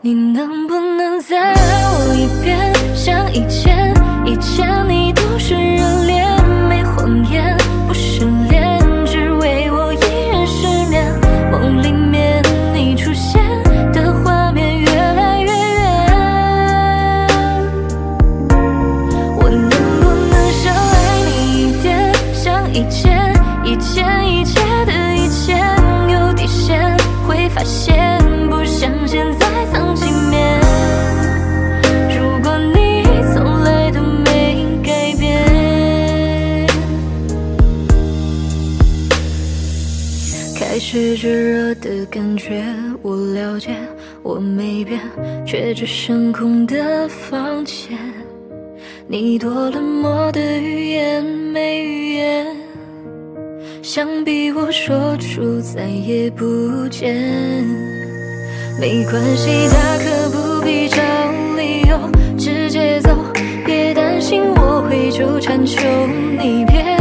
你能不能再爱我一遍，像以前？以前你都是热恋，没谎言，不失恋，只为我一人失眠。梦里面你出现的画面越来越远，我能不能少爱你一点，像以前？以前一切的一切开始炙热的感觉我了解，我没变，却只剩空的房间。你多冷漠的语言没语言。想逼我说出再也不见，没关系，大可不必找理由，直接走，别担心我会纠缠，求你别。